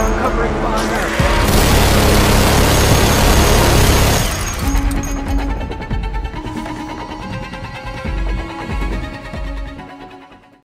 uncovering fire.